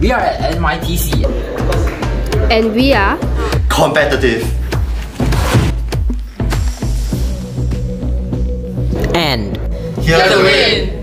We are at NYTC. And we are Competitive. And Here to win.